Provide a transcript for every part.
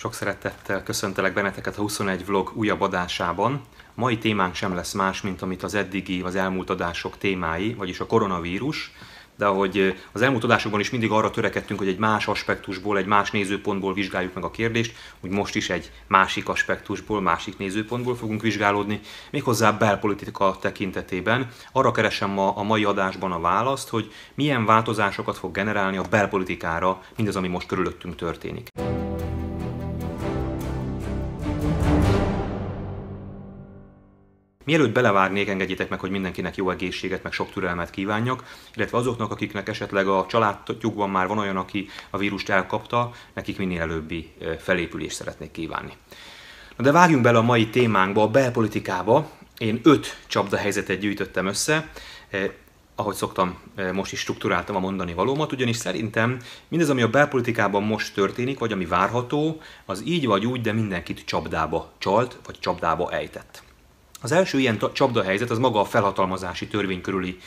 Sok szeretettel köszöntelek benneteket a 21 vlog újabb adásában. Mai témánk sem lesz más, mint amit az eddigi, az elmúlt adások témái, vagyis a koronavírus. De ahogy az elmúlt adásokban is mindig arra törekedtünk, hogy egy más aspektusból, egy más nézőpontból vizsgáljuk meg a kérdést, úgy most is egy másik aspektusból, másik nézőpontból fogunk vizsgálódni, méghozzá belpolitika tekintetében. Arra keresem ma a mai adásban a választ, hogy milyen változásokat fog generálni a belpolitikára mindaz, ami most körülöttünk történik. Mielőtt belevágnék, engedjétek meg, hogy mindenkinek jó egészséget, meg sok türelmet kívánjak, illetve azoknak, akiknek esetleg a családjukban már van olyan, aki a vírust elkapta, nekik minél előbbi felépülést szeretnék kívánni. Na de vágjunk bele a mai témánkba, a belpolitikába. Én öt csapdahelyzetet gyűjtöttem össze, ahogy szoktam, most is struktúráltam a mondani valómat, ugyanis szerintem mindez, ami a belpolitikában most történik, vagy ami várható, az így vagy úgy, de mindenkit csapdába csalt, vagy csapdába ejtett. Az első ilyen csapdahelyzet az maga a felhatalmazási törvény körüli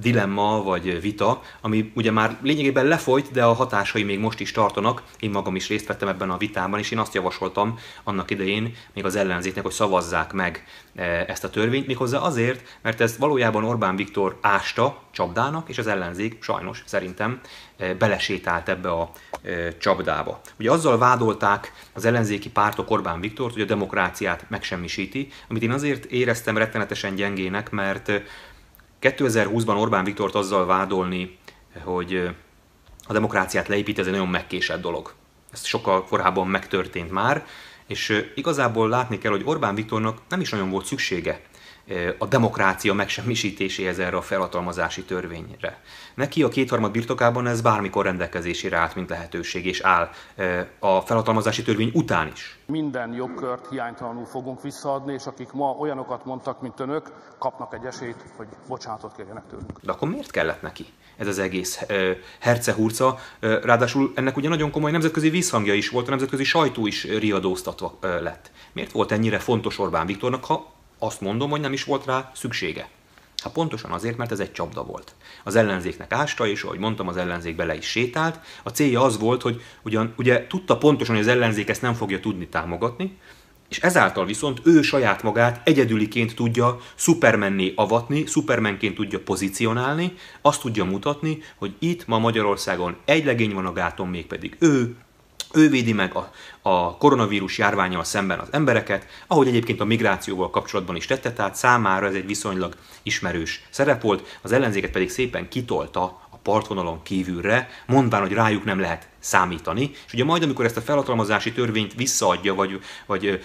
dilemma vagy vita, ami ugye már lényegében lefolyt, de a hatásai még most is tartanak. Én magam is részt vettem ebben a vitában, és én azt javasoltam annak idején még az ellenzéknek, hogy szavazzák meg ezt a törvényt, méghozzá azért, mert ez valójában Orbán Viktor ásta csapdának, és az ellenzék sajnos szerintem belesétált ebbe a csapdába. Ugye azzal vádolták az ellenzéki pártok Orbán Viktort, hogy a demokráciát megsemmisíti, amit én azért éreztem rettenetesen gyengének, mert 2020-ban Orbán Viktort azzal vádolni, hogy a demokráciát leépít, ez egy nagyon megkésett dolog. Ez sokkal korábban megtörtént már, és igazából látni kell, hogy Orbán Viktornak nem is nagyon volt szüksége a demokrácia megsemmisítéséhez erre a felhatalmazási törvényre. Neki a kétharmad birtokában ez bármikor rendelkezésére állt, mint lehetőség, és áll a felhatalmazási törvény után is. Minden jogkört hiánytalanul fogunk visszaadni, és akik ma olyanokat mondtak, mint önök, kapnak egy esélyt, hogy bocsánatot kérjenek tőlünk. De akkor miért kellett neki ez az egész hercehurca? Ráadásul ennek ugye nagyon komoly nemzetközi visszhangja is volt, a nemzetközi sajtó is riadóztatva lett. Miért volt ennyire fontos Orbán Viktornak, ha azt mondom, hogy nem is volt rá szüksége. Hát pontosan azért, mert ez egy csapda volt. Az ellenzéknek ásta, és ahogy mondtam, az ellenzék bele is sétált. A célja az volt, hogy ugyan, ugye tudta pontosan, hogy az ellenzék ezt nem fogja tudni támogatni, és ezáltal viszont ő saját magát egyedüliként tudja szupermenné avatni, szupermenként tudja pozícionálni, azt tudja mutatni, hogy itt ma Magyarországon egy legény van a gáton, mégpedig ő, ő védi meg a, a koronavírus járványal szemben az embereket, ahogy egyébként a migrációval kapcsolatban is tette, tehát számára ez egy viszonylag ismerős szerep volt, az ellenzéket pedig szépen kitolta partvonalon kívülre, mondván, hogy rájuk nem lehet számítani, és ugye majd, amikor ezt a felhatalmazási törvényt visszaadja, vagy, vagy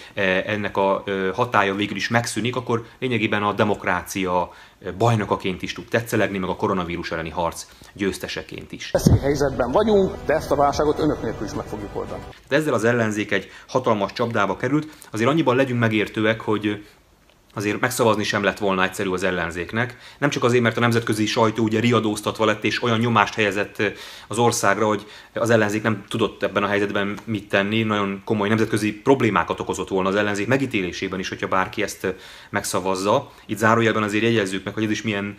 ennek a hatája végül is megszűnik, akkor lényegében a demokrácia bajnokaként is tud tetszelegni, meg a koronavírus elleni harc győzteseként is. helyzetben vagyunk, de ezt a válságot önök nélkül is meg fogjuk oldani. De ezzel az ellenzék egy hatalmas csapdába került, azért annyiban legyünk megértőek, hogy azért megszavazni sem lett volna egyszerű az ellenzéknek. Nem csak azért, mert a nemzetközi sajtó ugye riadóztatva lett, és olyan nyomást helyezett az országra, hogy az ellenzék nem tudott ebben a helyzetben mit tenni. Nagyon komoly nemzetközi problémákat okozott volna az ellenzék megítélésében is, hogyha bárki ezt megszavazza. Itt zárójelben azért jegyezzük meg, hogy ez is milyen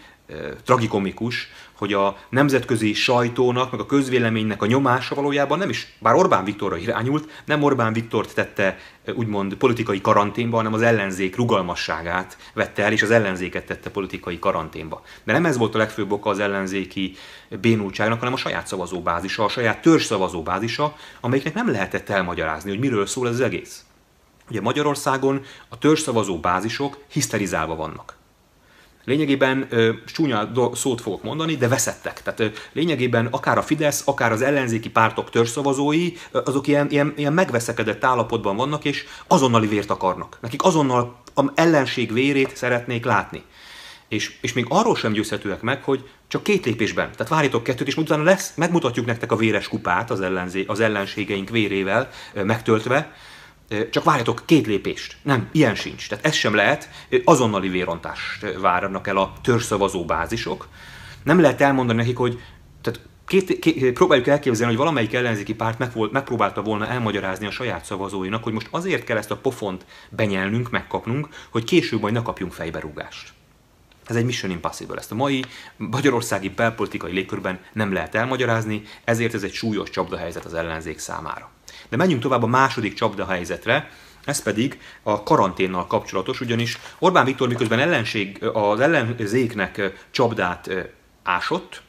tragikomikus, hogy a nemzetközi sajtónak, meg a közvéleménynek a nyomása valójában nem is, bár Orbán Viktorra irányult, nem Orbán Viktort tette úgymond politikai karanténba, hanem az ellenzék rugalmasságát vette el, és az ellenzéket tette politikai karanténba. De nem ez volt a legfőbb oka az ellenzéki bénultságnak, hanem a saját szavazóbázisa, a saját törzs szavazóbázisa, amelyiknek nem lehetett elmagyarázni, hogy miről szól ez az egész. Ugye Magyarországon a törzs szavazó bázisok hiszterizálva vannak. Lényegében ö, csúnya szót fogok mondani, de veszettek. Tehát ö, lényegében akár a Fidesz, akár az ellenzéki pártok törzszavazói, ö, azok ilyen, ilyen, ilyen megveszekedett állapotban vannak, és azonnali vért akarnak. Nekik azonnal a ellenség vérét szeretnék látni. És, és még arról sem győzhetőek meg, hogy csak két lépésben. Tehát várjatok kettőt, és utána lesz, megmutatjuk nektek a véres kupát az, ellenzé, az ellenségeink vérével megtöltve, csak várjatok két lépést. Nem, ilyen sincs. Tehát ez sem lehet. Azonnali vérontást várnak el a törzszavazó bázisok. Nem lehet elmondani nekik, hogy tehát két, két, próbáljuk elképzelni, hogy valamelyik ellenzéki párt meg megpróbálta volna elmagyarázni a saját szavazóinak, hogy most azért kell ezt a pofont benyelnünk, megkapnunk, hogy később majd ne kapjunk fejberúgást. Ez egy mission impossible. Ezt a mai magyarországi belpolitikai légkörben nem lehet elmagyarázni, ezért ez egy súlyos csapdahelyzet az ellenzék számára. De menjünk tovább a második csapda helyzetre, ez pedig a karanténnal kapcsolatos, ugyanis Orbán Viktor miközben ellenség, az ellenzéknek csapdát ásott,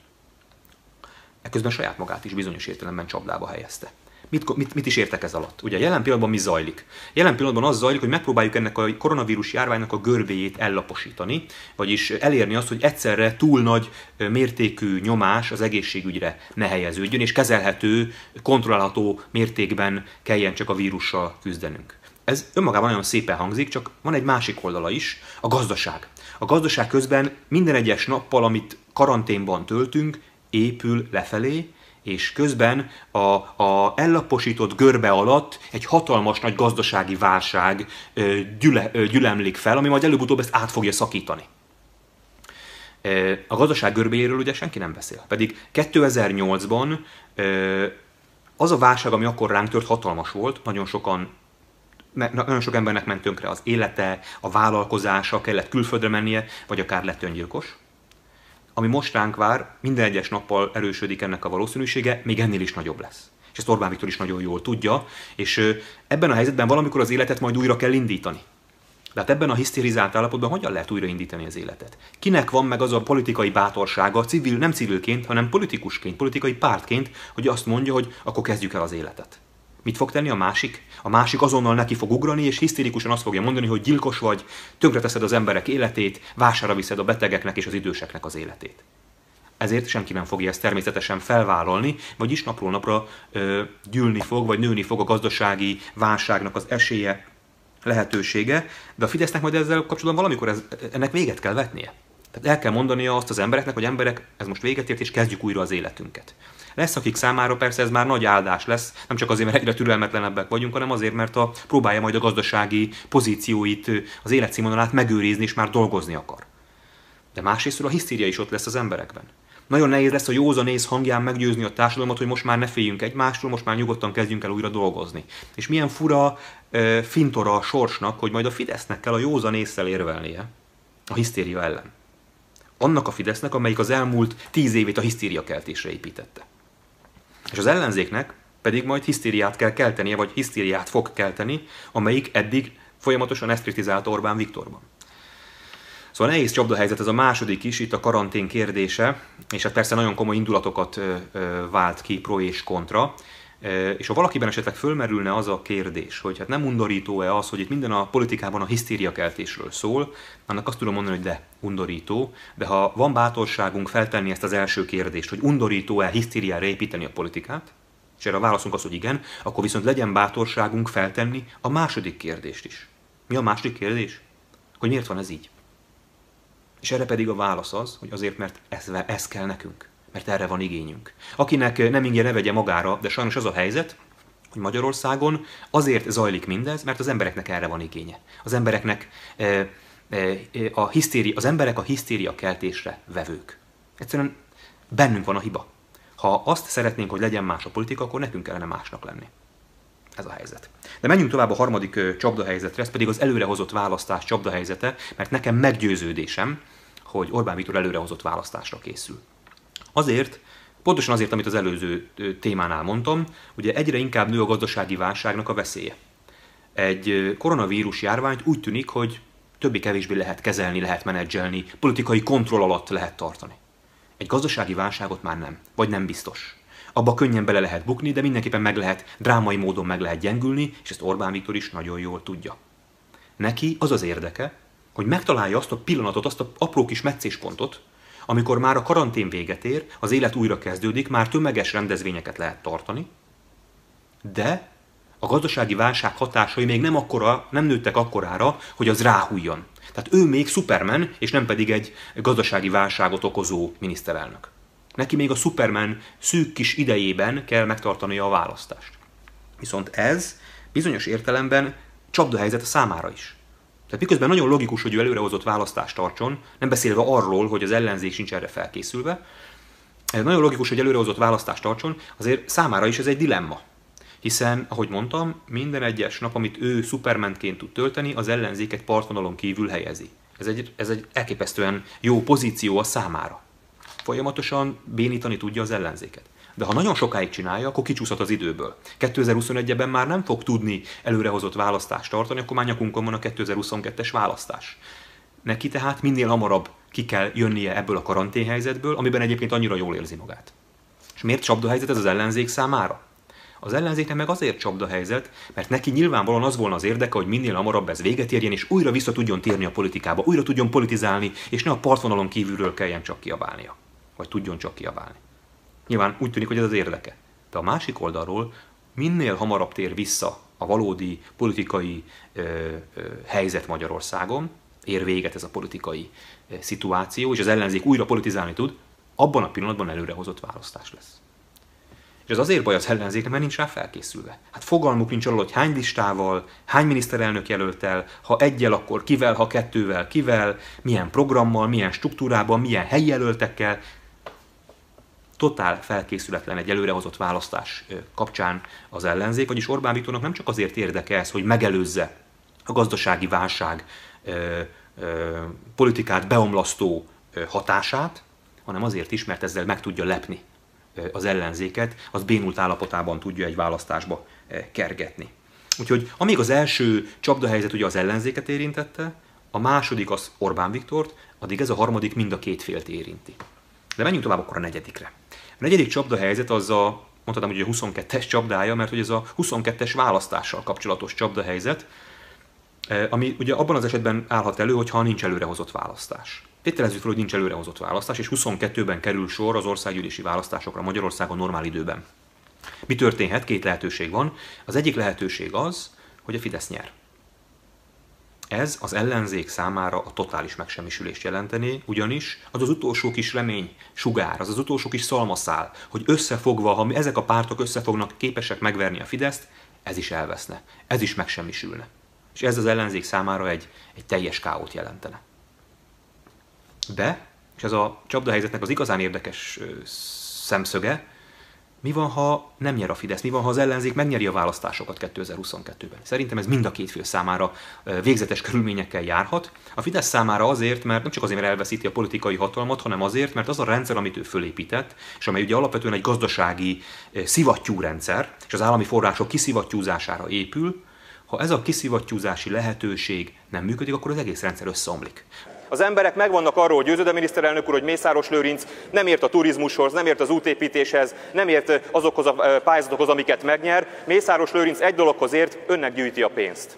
ekközben saját magát is bizonyos értelemben csapdába helyezte. Mit, mit, mit is értek ez alatt? Ugye jelen pillanatban mi zajlik? Jelen pillanatban az zajlik, hogy megpróbáljuk ennek a koronavírus járványnak a görbéjét ellaposítani, vagyis elérni azt, hogy egyszerre túl nagy mértékű nyomás az egészségügyre ne helyeződjön, és kezelhető, kontrollálható mértékben kelljen csak a vírussal küzdenünk. Ez önmagában nagyon szépen hangzik, csak van egy másik oldala is, a gazdaság. A gazdaság közben minden egyes nappal, amit karanténban töltünk, épül lefelé, és közben a, a ellaposított görbe alatt egy hatalmas nagy gazdasági válság gyüle, gyülemlik fel, ami majd előbb-utóbb ezt át fogja szakítani. A gazdaság görbéjéről ugye senki nem beszél. Pedig 2008-ban az a válság, ami akkor ránk tört, hatalmas volt, nagyon sokan nagyon sok embernek ment tönkre az élete, a vállalkozása, kellett külföldre mennie, vagy akár lett öngyilkos ami most ránk vár, minden egyes nappal erősödik ennek a valószínűsége, még ennél is nagyobb lesz. És ezt Orbán Viktor is nagyon jól tudja, és ebben a helyzetben valamikor az életet majd újra kell indítani. De hát ebben a hisztérizált állapotban hogyan lehet újraindítani az életet? Kinek van meg az a politikai bátorsága, civil, nem civilként, hanem politikusként, politikai pártként, hogy azt mondja, hogy akkor kezdjük el az életet? Mit fog tenni a másik? A másik azonnal neki fog ugrani, és hisztérikusan azt fogja mondani, hogy gyilkos vagy, tönkreteszed az emberek életét, vására viszed a betegeknek és az időseknek az életét. Ezért senki nem fogja ezt természetesen felvállalni, vagyis napról napra ö, gyűlni fog, vagy nőni fog a gazdasági válságnak az esélye, lehetősége, de a Fidesznek majd ezzel kapcsolatban valamikor ez, ennek véget kell vetnie. Tehát el kell mondania azt az embereknek, hogy emberek, ez most véget ért, és kezdjük újra az életünket. Lesz, akik számára persze ez már nagy áldás lesz, nem csak azért, mert egyre türelmetlenebbek vagyunk, hanem azért, mert a, próbálja majd a gazdasági pozícióit, az életszínvonalát megőrizni, és már dolgozni akar. De másrészt a hisztéria is ott lesz az emberekben. Nagyon nehéz lesz a józanész hangján meggyőzni a társadalmat, hogy most már ne féljünk egymástól, most már nyugodtan kezdjünk el újra dolgozni. És milyen fura e, fintora a sorsnak, hogy majd a Fidesznek kell a józanésszel érvelnie a hisztéria ellen. Annak a Fidesznek, amelyik az elmúlt tíz évét a hisztéria keltésre építette. És az ellenzéknek pedig majd hisztériát kell keltenie, vagy hisztériát fog kelteni, amelyik eddig folyamatosan ezt kritizálta Orbán Viktorban. Szóval nehéz csapdahelyzet ez a második is, itt a karantén kérdése, és hát persze nagyon komoly indulatokat vált ki pro és kontra. És ha valakiben esetleg fölmerülne az a kérdés, hogy hát nem undorító-e az, hogy itt minden a politikában a hisztériakeltésről szól, annak azt tudom mondani, hogy de, undorító, de ha van bátorságunk feltenni ezt az első kérdést, hogy undorító-e hisztériára építeni a politikát, és erre a válaszunk az, hogy igen, akkor viszont legyen bátorságunk feltenni a második kérdést is. Mi a második kérdés? Hogy miért van ez így? És erre pedig a válasz az, hogy azért, mert ez, ez kell nekünk mert erre van igényünk. Akinek nem ingyen ne vegye magára, de sajnos az a helyzet, hogy Magyarországon azért zajlik mindez, mert az embereknek erre van igénye. Az embereknek e, e, a hisztéri, az emberek a hisztéria keltésre vevők. Egyszerűen bennünk van a hiba. Ha azt szeretnénk, hogy legyen más a politika, akkor nekünk kellene másnak lenni. Ez a helyzet. De menjünk tovább a harmadik csapdahelyzetre, ez pedig az előrehozott választás csapdahelyzete, mert nekem meggyőződésem, hogy Orbán Viktor előrehozott választásra készül. Azért, pontosan azért, amit az előző témánál mondtam, ugye egyre inkább nő a gazdasági válságnak a veszélye. Egy koronavírus járványt úgy tűnik, hogy többé-kevésbé lehet kezelni, lehet menedzselni, politikai kontroll alatt lehet tartani. Egy gazdasági válságot már nem, vagy nem biztos. Abba könnyen bele lehet bukni, de mindenképpen meg lehet, drámai módon meg lehet gyengülni, és ezt Orbán Viktor is nagyon jól tudja. Neki az az érdeke, hogy megtalálja azt a pillanatot, azt a apró kis meccéspontot, amikor már a karantén véget ér, az élet újra kezdődik, már tömeges rendezvényeket lehet tartani, de a gazdasági válság hatásai még nem, akkora, nem nőttek akkorára, hogy az ráhújjon. Tehát ő még Superman, és nem pedig egy gazdasági válságot okozó miniszterelnök. Neki még a Superman szűk kis idejében kell megtartania a választást. Viszont ez bizonyos értelemben csapdahelyzet a számára is. Tehát miközben nagyon logikus, hogy ő előrehozott választást tartson, nem beszélve arról, hogy az ellenzék sincs erre felkészülve, nagyon logikus, hogy előrehozott választást tartson, azért számára is ez egy dilemma. Hiszen, ahogy mondtam, minden egyes nap, amit ő szupermentként tud tölteni, az ellenzéket partvonalon kívül helyezi. Ez egy, ez egy elképesztően jó pozíció a számára. Folyamatosan bénítani tudja az ellenzéket. De ha nagyon sokáig csinálja, akkor kicsúszhat az időből. 2021-ben már nem fog tudni előrehozott választást tartani, akkor már nyakunkon van a 2022-es választás. Neki tehát minél hamarabb ki kell jönnie ebből a karanténhelyzetből, amiben egyébként annyira jól érzi magát. És miért csapdahelyzet ez az ellenzék számára? Az ellenzéknek meg azért csapdahelyzet, mert neki nyilvánvalóan az volna az érdeke, hogy minél hamarabb ez véget érjen, és újra vissza tudjon térni a politikába, újra tudjon politizálni, és ne a partvonalon kívülről kelljen csak kiabálnia. Vagy tudjon csak kiabálni. Nyilván úgy tűnik, hogy ez az érdeke. De a másik oldalról minél hamarabb tér vissza a valódi politikai ö, ö, helyzet Magyarországon, ér véget ez a politikai ö, szituáció, és az ellenzék újra politizálni tud, abban a pillanatban előrehozott választás lesz. És ez azért baj az ellenzéknek, mert nincs rá felkészülve. Hát fogalmuk nincs arról, hogy hány listával, hány miniszterelnök jelölt el, ha egyel, akkor kivel, ha kettővel, kivel, milyen programmal, milyen struktúrában, milyen helyi jelöltekkel. Totál felkészületlen egy előrehozott választás kapcsán az ellenzék, vagyis Orbán Viktornak nem csak azért érdeke ez, hogy megelőzze a gazdasági válság politikát beomlasztó hatását, hanem azért is, mert ezzel meg tudja lepni az ellenzéket, az bénult állapotában tudja egy választásba kergetni. Úgyhogy amíg az első csapdahelyzet ugye az ellenzéket érintette, a második az Orbán Viktort, addig ez a harmadik mind a két félt érinti. De menjünk tovább akkor a negyedikre. A negyedik csapdahelyzet az a, mondhatom, hogy a 22-es csapdája, mert hogy ez a 22-es választással kapcsolatos csapdahelyzet, ami ugye abban az esetben állhat elő, hogyha nincs előrehozott választás. Tételezzük fel, hogy nincs előrehozott választás, és 22-ben kerül sor az országgyűlési választásokra Magyarországon normál időben. Mi történhet? Két lehetőség van. Az egyik lehetőség az, hogy a Fidesz nyer. Ez az ellenzék számára a totális megsemmisülést jelenteni, ugyanis az az utolsó kis remény, sugár, az az utolsó kis szalmaszál, hogy összefogva, ha ezek a pártok összefognak, képesek megverni a Fideszt, ez is elveszne, ez is megsemmisülne. És ez az ellenzék számára egy, egy teljes káót jelentene. De, és ez a csapdahelyzetnek az igazán érdekes szemszöge, mi van, ha nem nyer a Fidesz? Mi van, ha az ellenzék megnyeri a választásokat 2022-ben? Szerintem ez mind a két fél számára végzetes körülményekkel járhat. A Fidesz számára azért, mert nem csak azért, mert elveszíti a politikai hatalmat, hanem azért, mert az a rendszer, amit ő fölépített, és amely ugye alapvetően egy gazdasági szivattyúrendszer, és az állami források kiszivattyúzására épül, ha ez a kiszivattyúzási lehetőség nem működik, akkor az egész rendszer összeomlik. Az emberek meg vannak arról győződve, miniszterelnök úr, hogy Mészáros Lőrinc nem ért a turizmushoz, nem ért az útépítéshez, nem ért azokhoz a pályázatokhoz, amiket megnyer. Mészáros Lőrinc egy dologhoz ért, önnek gyűjti a pénzt.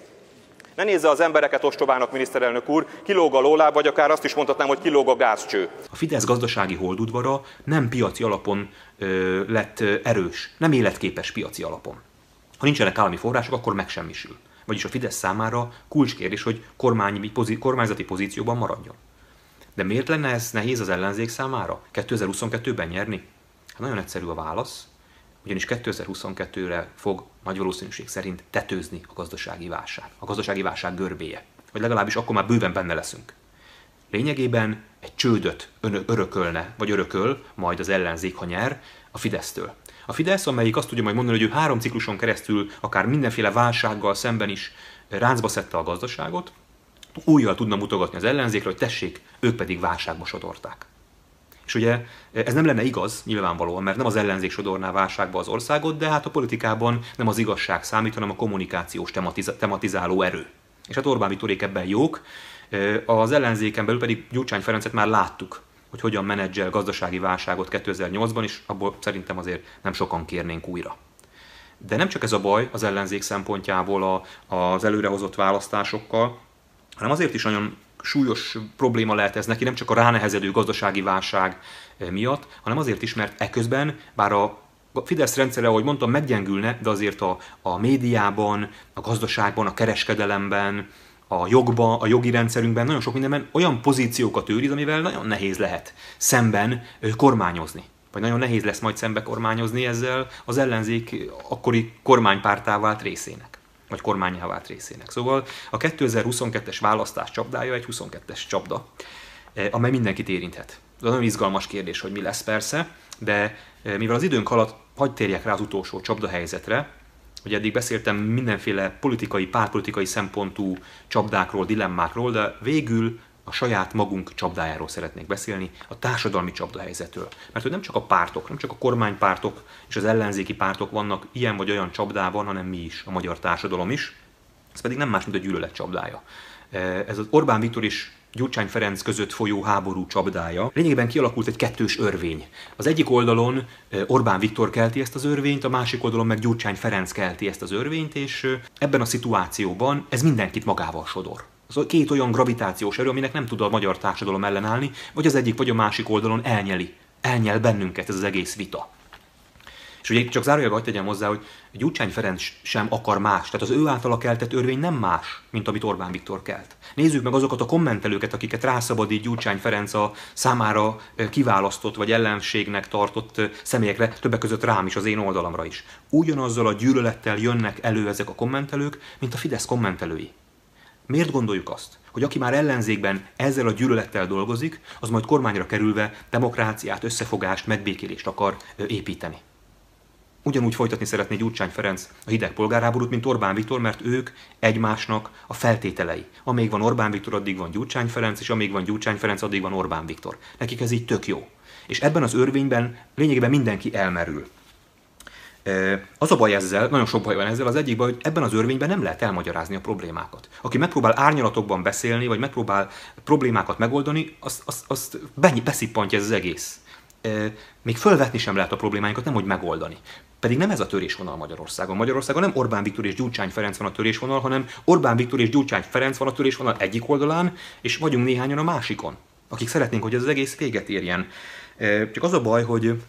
Ne nézze az embereket ostobának, miniszterelnök úr, kilóg a lóláb, vagy akár azt is mondhatnám, hogy kilóg a gázcső. A Fidesz gazdasági holdudvara nem piaci alapon ö, lett erős, nem életképes piaci alapon. Ha nincsenek állami források, akkor megsemmisül vagyis a Fidesz számára kulcskérdés, hogy kormány, pozí, kormányzati pozícióban maradjon. De miért lenne ez nehéz az ellenzék számára 2022-ben nyerni? Hát nagyon egyszerű a válasz, ugyanis 2022-re fog nagy valószínűség szerint tetőzni a gazdasági válság, a gazdasági válság görbéje. Vagy legalábbis akkor már bőven benne leszünk. Lényegében egy csődöt örökölne, vagy örököl majd az ellenzék, ha nyer, a Fidesztől. A Fidesz, amelyik azt tudja majd mondani, hogy ő három cikluson keresztül akár mindenféle válsággal szemben is ráncba szedte a gazdaságot, újjal tudna mutogatni az ellenzékre, hogy tessék, ők pedig válságba sodorták. És ugye ez nem lenne igaz, nyilvánvalóan, mert nem az ellenzék sodorná válságba az országot, de hát a politikában nem az igazság számít, hanem a kommunikációs tematiz- tematizáló erő. És hát Orbán Viktorék ebben jók, az ellenzéken belül pedig Gyurcsány Ferencet már láttuk hogy hogyan menedzsel gazdasági válságot 2008-ban, és abból szerintem azért nem sokan kérnénk újra. De nem csak ez a baj az ellenzék szempontjából a, az előrehozott választásokkal, hanem azért is nagyon súlyos probléma lehet ez neki, nem csak a ránehezedő gazdasági válság eh, miatt, hanem azért is, mert eközben, bár a Fidesz rendszere, ahogy mondtam, meggyengülne, de azért a, a médiában, a gazdaságban, a kereskedelemben, a jogba, a jogi rendszerünkben, nagyon sok mindenben olyan pozíciókat őriz, amivel nagyon nehéz lehet szemben kormányozni. Vagy nagyon nehéz lesz majd szembe kormányozni ezzel az ellenzék akkori kormánypártá vált részének. Vagy kormányá vált részének. Szóval a 2022-es választás csapdája egy 22-es csapda, amely mindenkit érinthet. Ez nagyon izgalmas kérdés, hogy mi lesz persze, de mivel az időnk alatt hagyd térjek rá az utolsó csapda helyzetre, hogy eddig beszéltem mindenféle politikai, pártpolitikai szempontú csapdákról, dilemmákról, de végül a saját magunk csapdájáról szeretnék beszélni, a társadalmi csapdahelyzetről. Mert hogy nem csak a pártok, nem csak a kormánypártok és az ellenzéki pártok vannak ilyen vagy olyan csapdában, hanem mi is, a magyar társadalom is. Ez pedig nem más, mint a gyűlölet csapdája. Ez az Orbán Viktor és Gyurcsány Ferenc között folyó háború csapdája. Lényegében kialakult egy kettős örvény. Az egyik oldalon Orbán Viktor kelti ezt az örvényt, a másik oldalon meg Gyurcsány Ferenc kelti ezt az örvényt, és ebben a szituációban ez mindenkit magával sodor. Az két olyan gravitációs erő, aminek nem tud a magyar társadalom ellenállni, vagy az egyik vagy a másik oldalon elnyeli. Elnyel bennünket ez az egész vita. És ugye csak zárójelbe hagyd tegyem hozzá, hogy Gyurcsány Ferenc sem akar más. Tehát az ő általa keltett örvény nem más, mint amit Orbán Viktor kelt. Nézzük meg azokat a kommentelőket, akiket rászabadít Gyurcsány Ferenc a számára kiválasztott vagy ellenségnek tartott személyekre, többek között rám is, az én oldalamra is. Ugyanazzal a gyűlölettel jönnek elő ezek a kommentelők, mint a Fidesz kommentelői. Miért gondoljuk azt, hogy aki már ellenzékben ezzel a gyűlölettel dolgozik, az majd kormányra kerülve demokráciát, összefogást, megbékélést akar építeni? Ugyanúgy folytatni szeretné Gyurcsány Ferenc a hideg polgárháborút, mint Orbán Viktor, mert ők egymásnak a feltételei. Amíg van Orbán Viktor, addig van Gyurcsány Ferenc, és amíg van Gyurcsány Ferenc, addig van Orbán Viktor. Nekik ez így tök jó. És ebben az örvényben lényegében mindenki elmerül. Az a baj ezzel, nagyon sok baj van ezzel, az egyik baj, hogy ebben az örvényben nem lehet elmagyarázni a problémákat. Aki megpróbál árnyalatokban beszélni, vagy megpróbál problémákat megoldani, azt, azt, azt beszippantja ez az egész. Még fölvetni sem lehet a problémáinkat, nem hogy megoldani. Pedig nem ez a törésvonal Magyarországon. Magyarországon nem Orbán Viktor és Gyurcsány Ferenc van a törésvonal, hanem Orbán Viktor és Gyurcsány Ferenc van a törésvonal egyik oldalán, és vagyunk néhányan a másikon, akik szeretnénk, hogy ez az egész véget érjen. Csak az a baj, hogy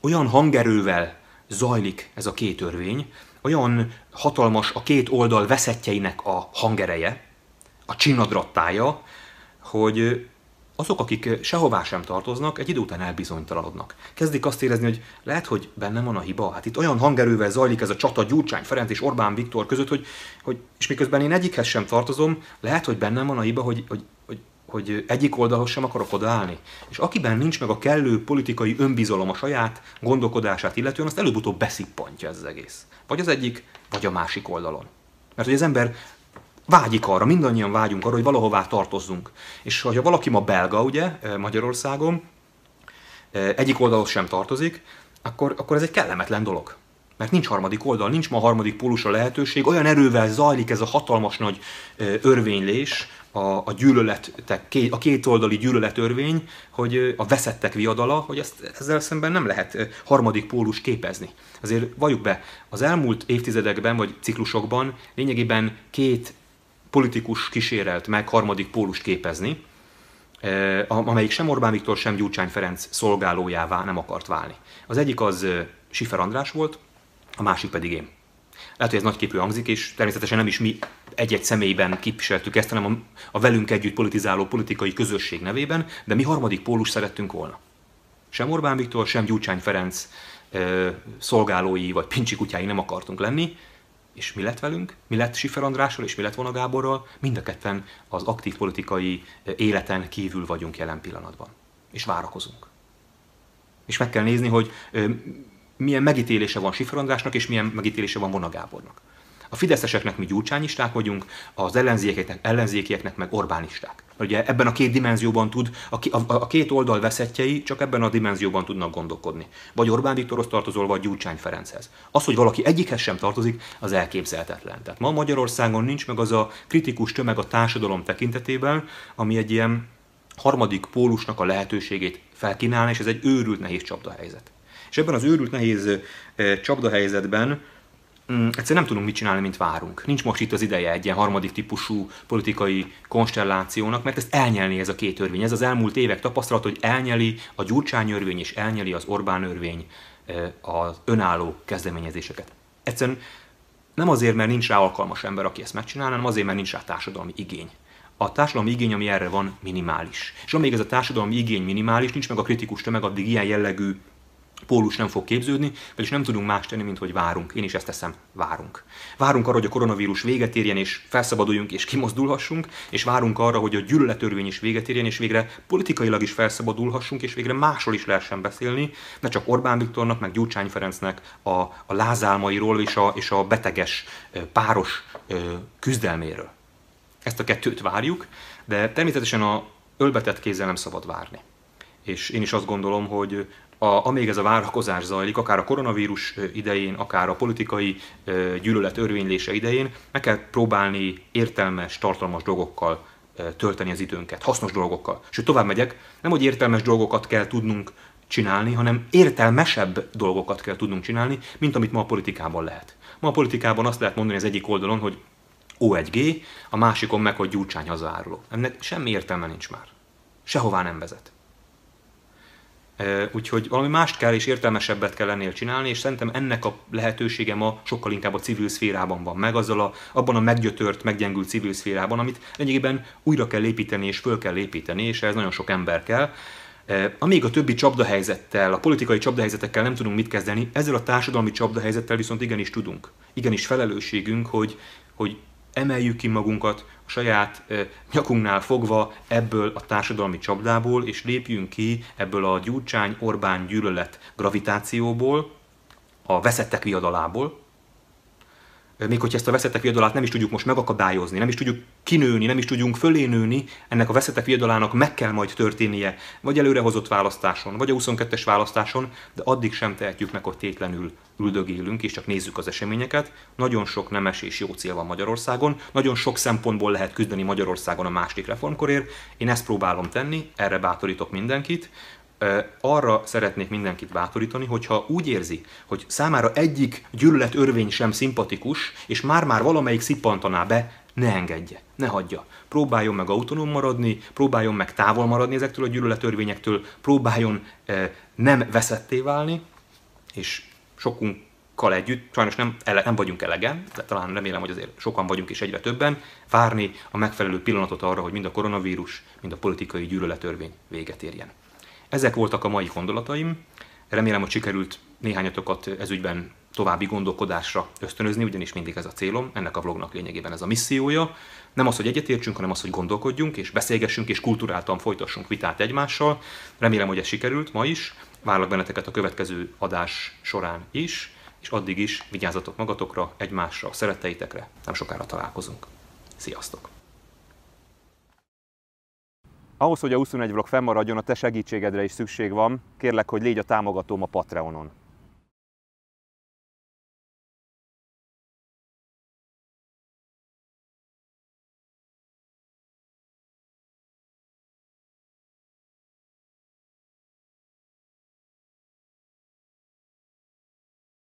olyan hangerővel zajlik ez a két törvény, olyan hatalmas a két oldal veszettjeinek a hangereje, a csinadrattája, hogy azok, akik sehová sem tartoznak, egy idő után elbizonytalanodnak. Kezdik azt érezni, hogy lehet, hogy bennem van a hiba. Hát itt olyan hangerővel zajlik ez a csata Gyurcsány Ferenc és Orbán Viktor között, hogy, hogy és miközben én egyikhez sem tartozom, lehet, hogy bennem van a hiba, hogy, hogy, hogy, hogy egyik oldalhoz sem akarok odaállni. És akiben nincs meg a kellő politikai önbizalom a saját gondolkodását illetően, azt előbb-utóbb beszippantja ez az egész. Vagy az egyik, vagy a másik oldalon. Mert hogy az ember vágyik arra, mindannyian vágyunk arra, hogy valahová tartozzunk. És ha valaki ma belga, ugye, Magyarországon, egyik oldalhoz sem tartozik, akkor, akkor ez egy kellemetlen dolog. Mert nincs harmadik oldal, nincs ma harmadik pólusra lehetőség, olyan erővel zajlik ez a hatalmas nagy örvénylés, a, a gyűlölet, a kétoldali gyűlöletörvény, hogy a veszettek viadala, hogy ezt, ezzel szemben nem lehet harmadik pólus képezni. Azért valljuk be, az elmúlt évtizedekben vagy ciklusokban lényegében két politikus kísérelt meg harmadik pólust képezni, eh, amelyik sem Orbán Viktor, sem Gyurcsány Ferenc szolgálójává nem akart válni. Az egyik az eh, Sifer András volt, a másik pedig én. Lehet, hogy ez nagyképű hangzik, és természetesen nem is mi egy-egy személyben képviseltük ezt, hanem a, velünk együtt politizáló politikai közösség nevében, de mi harmadik pólus szerettünk volna. Sem Orbán Viktor, sem Gyurcsány Ferenc e, szolgálói vagy pincsi kutyái nem akartunk lenni, és mi lett velünk? Mi lett Sifer Andrással és mi lett volna Gáborral? Mind a ketten az aktív politikai eh, életen kívül vagyunk jelen pillanatban. És várakozunk. És meg kell nézni, hogy eh, milyen megítélése van Sifer Andrásnak, és milyen megítélése van Vona Gábornak. A fideszeseknek mi gyurcsányisták vagyunk, az ellenzékieknek, ellenzékieknek meg Orbánisták. Ugye ebben a két dimenzióban tud, a, a, a két oldal veszettjei csak ebben a dimenzióban tudnak gondolkodni. Vagy Orbán Viktorhoz tartozol, vagy Gyurcsány Ferenchez. Az, hogy valaki egyikhez sem tartozik, az elképzelhetetlen. Tehát ma Magyarországon nincs meg az a kritikus tömeg a társadalom tekintetében, ami egy ilyen harmadik pólusnak a lehetőségét felkínálna, és ez egy őrült nehéz csapdahelyzet. És ebben az őrült nehéz eh, csapdahelyzetben mm, egyszerűen nem tudunk mit csinálni, mint várunk. Nincs most itt az ideje egy ilyen harmadik típusú politikai konstellációnak, mert ezt elnyelni ez a két örvény. Ez az elmúlt évek tapasztalat, hogy elnyeli a Gyurcsány örvény és elnyeli az Orbán örvény az önálló kezdeményezéseket. Egyszerűen nem azért, mert nincs rá alkalmas ember, aki ezt megcsinálná, hanem azért, mert nincs rá társadalmi igény. A társadalmi igény, ami erre van, minimális. És amíg ez a társadalmi igény minimális, nincs meg a kritikus tömeg, addig ilyen jellegű pólus nem fog képződni, vagyis nem tudunk más tenni, mint hogy várunk. Én is ezt teszem, várunk. Várunk arra, hogy a koronavírus véget érjen, és felszabaduljunk, és kimozdulhassunk, és várunk arra, hogy a gyűlöletörvény is véget érjen, és végre politikailag is felszabadulhassunk, és végre másról is lehessen beszélni, ne csak Orbán Viktornak, meg Gyurcsány Ferencnek a, a lázálmairól és a, és a beteges páros küzdelméről. Ezt a kettőt várjuk, de természetesen a ölbetett kézzel nem szabad várni. És én is azt gondolom, hogy a, amíg ez a várakozás zajlik, akár a koronavírus idején, akár a politikai gyűlölet örvénylése idején, meg kell próbálni értelmes, tartalmas dolgokkal tölteni az időnket, hasznos dolgokkal. Sőt, tovább megyek, nem hogy értelmes dolgokat kell tudnunk csinálni, hanem értelmesebb dolgokat kell tudnunk csinálni, mint amit ma a politikában lehet. Ma a politikában azt lehet mondani az egyik oldalon, hogy O1G, a másikon meg, hogy Gyurcsány hazaáruló. Ennek semmi értelme nincs már. Sehová nem vezet. Úgyhogy valami mást kell és értelmesebbet kell ennél csinálni, és szerintem ennek a lehetősége ma sokkal inkább a civil szférában van meg, azzal a, abban a meggyötört, meggyengült civil szférában, amit lényegében újra kell építeni és föl kell építeni, és ez nagyon sok ember kell. Amíg a többi csapdahelyzettel, a politikai csapdahelyzetekkel nem tudunk mit kezdeni, ezzel a társadalmi csapdahelyzettel viszont igenis tudunk. Igenis felelősségünk, hogy, hogy emeljük ki magunkat a saját nyakunknál fogva ebből a társadalmi csapdából, és lépjünk ki ebből a Gyurcsány-Orbán gyűlölet gravitációból, a veszettek viadalából, még hogyha ezt a veszettek viadalát nem is tudjuk most megakadályozni, nem is tudjuk kinőni, nem is tudjunk fölénőni, ennek a veszettek viadalának meg kell majd történnie, vagy előrehozott választáson, vagy a 22-es választáson, de addig sem tehetjük meg, hogy tétlenül üldögélünk, és csak nézzük az eseményeket. Nagyon sok nemes és jó cél van Magyarországon, nagyon sok szempontból lehet küzdeni Magyarországon a második reformkorért. Én ezt próbálom tenni, erre bátorítok mindenkit arra szeretnék mindenkit bátorítani, hogyha úgy érzi, hogy számára egyik gyűlölet örvény sem szimpatikus, és már-már valamelyik szippantaná be, ne engedje, ne hagyja. Próbáljon meg autonóm maradni, próbáljon meg távol maradni ezektől a gyűlöletörvényektől, próbáljon nem veszetté válni, és sokunkkal együtt, sajnos nem, ele, nem vagyunk elegen, de talán remélem, hogy azért sokan vagyunk és egyre többen, várni a megfelelő pillanatot arra, hogy mind a koronavírus, mind a politikai gyűlöletörvény véget érjen. Ezek voltak a mai gondolataim. Remélem, hogy sikerült néhányatokat ezügyben további gondolkodásra ösztönözni, ugyanis mindig ez a célom, ennek a vlognak lényegében ez a missziója. Nem az, hogy egyetértsünk, hanem az, hogy gondolkodjunk és beszélgessünk és kulturáltan folytassunk vitát egymással. Remélem, hogy ez sikerült ma is. Várlak benneteket a következő adás során is, és addig is vigyázzatok magatokra, egymásra, szeretteitekre. Nem sokára találkozunk. Sziasztok! Ahhoz, hogy a 21 vlog fennmaradjon, a te segítségedre is szükség van. Kérlek, hogy légy a támogatóm a Patreonon.